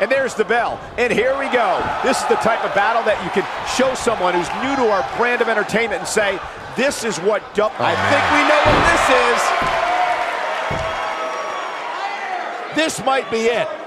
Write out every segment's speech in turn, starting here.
And there's the bell. And here we go. This is the type of battle that you can show someone who's new to our brand of entertainment and say, this is what oh, I man. think we know what this is. This might be it.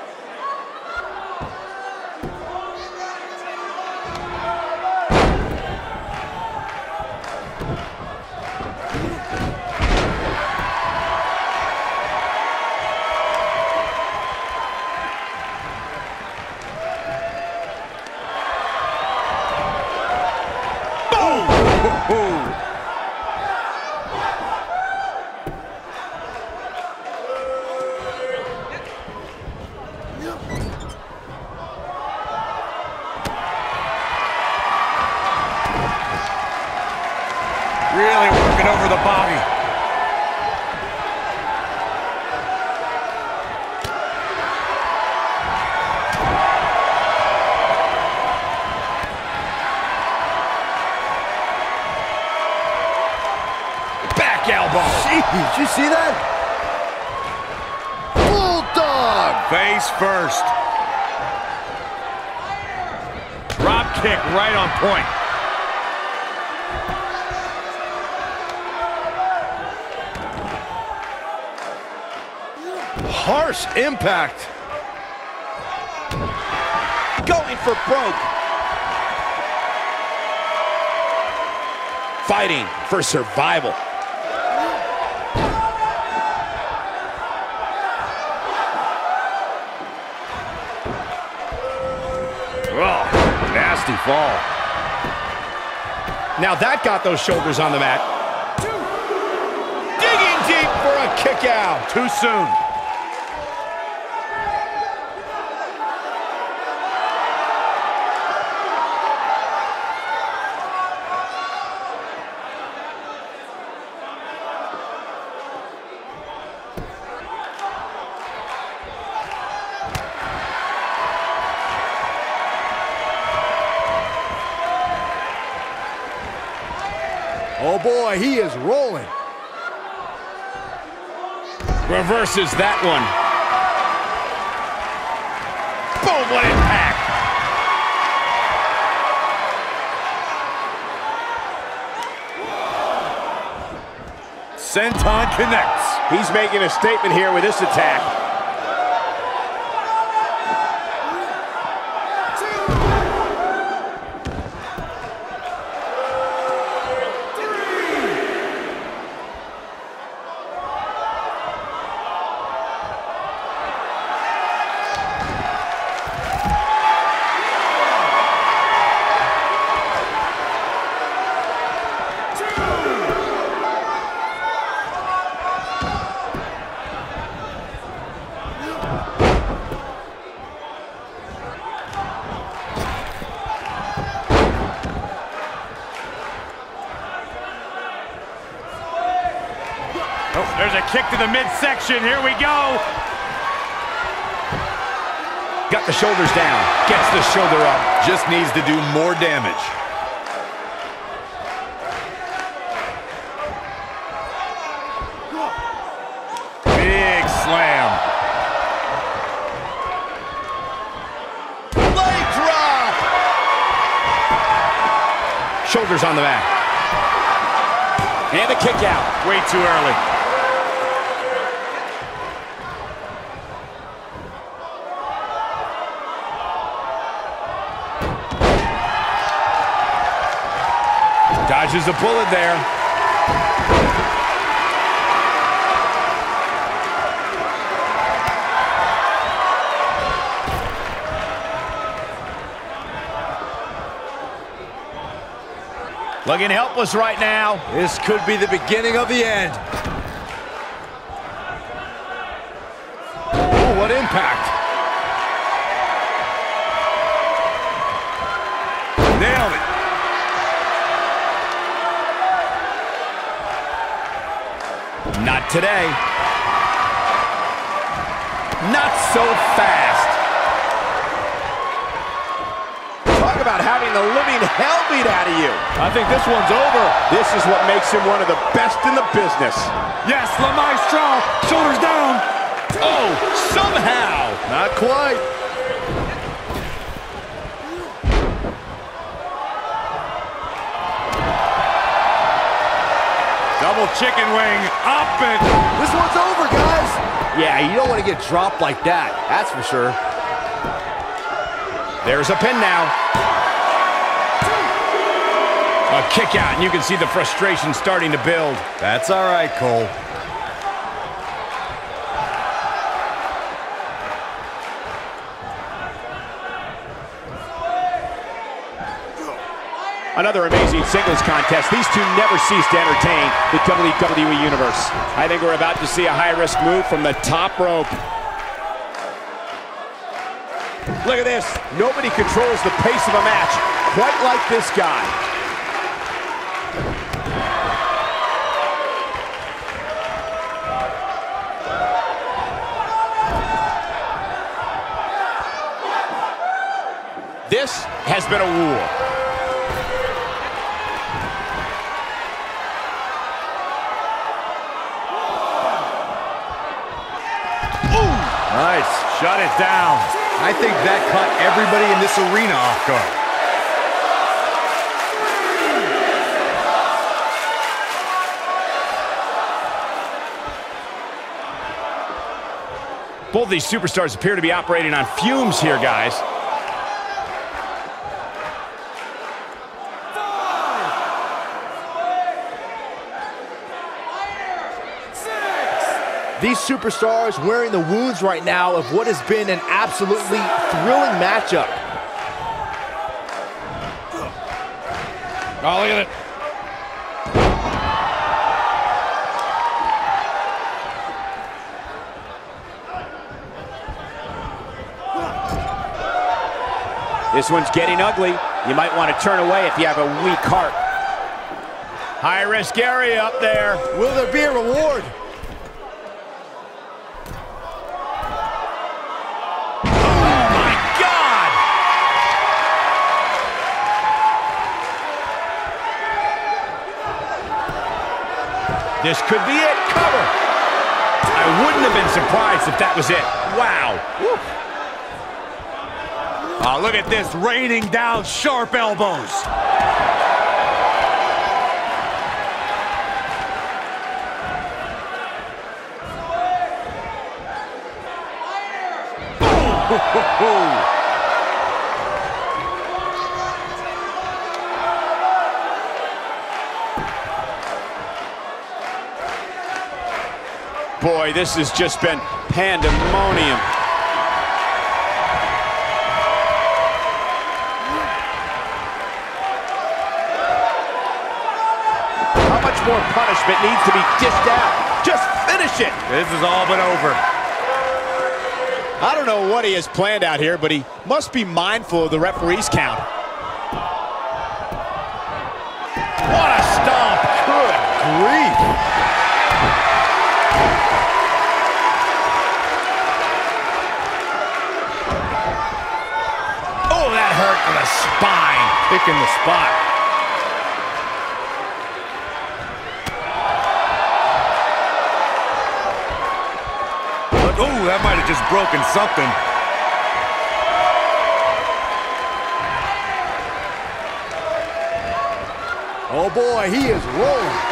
Really working over the body. First. Drop kick right on point. harsh impact. Going for broke. Fighting for survival. Nasty fall. Now that got those shoulders on the mat. Digging deep for a kick out. Too soon. Oh boy, he is rolling. Reverses that one. Boom, what impact. Senton connects. He's making a statement here with this attack. Oh, there's a kick to the midsection. Here we go. Got the shoulders down. Gets the shoulder up. Just needs to do more damage. Big slam. Leg drop. Shoulders on the back. And a kick out. Way too early. Dodges a bullet there. Looking helpless right now. This could be the beginning of the end. Oh, what impact. Today. Not so fast. Talk about having the living hell beat out of you. I think this one's over. This is what makes him one of the best in the business. Yes, La Magistral, shoulders down. Oh, somehow. Not quite. Chicken wing up and... This one's over, guys. Yeah, you don't want to get dropped like that. That's for sure. There's a pin now. A kick out, and you can see the frustration starting to build. That's all right, Cole. Another amazing singles contest. These two never cease to entertain the WWE Universe. I think we're about to see a high-risk move from the top rope. Look at this. Nobody controls the pace of a match quite like this guy. This has been a war. Nice. Shut it down. I think that caught everybody in this arena off guard. Both these superstars appear to be operating on fumes here, guys. These superstars wearing the wounds right now of what has been an absolutely thrilling matchup. Oh, look at it. This one's getting ugly. You might want to turn away if you have a weak heart. High risk area up there. Will there be a reward? This could be it. Cover. I wouldn't have been surprised if that was it. Wow. Oh, look at this, raining down sharp elbows. Oh, Boy, this has just been pandemonium. How much more punishment needs to be dished out? Just finish it! This is all but over. I don't know what he has planned out here, but he must be mindful of the referee's count. Picking the spot. Oh, that might have just broken something. Oh boy, he is rolling.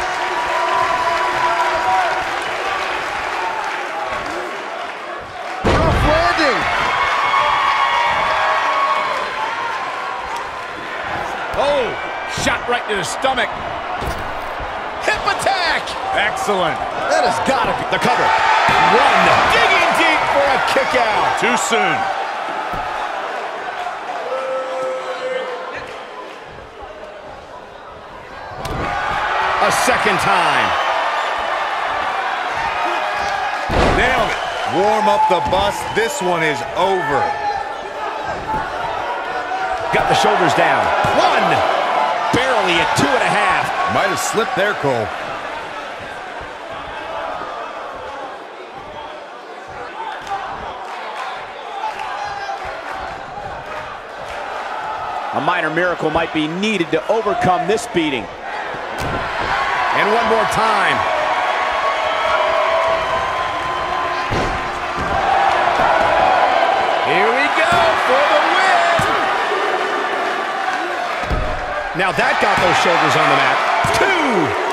Oh, shot right to the stomach. Hip attack! Excellent. That has got to be the cover. One. Digging deep for a kick out. Too soon. A second time. Nailed it. Warm up the bus. This one is over. Got the shoulders down. One barely at two and a half. Might have slipped there, Cole. A minor miracle might be needed to overcome this beating. And one more time. Now that got those shoulders on the mat. Two.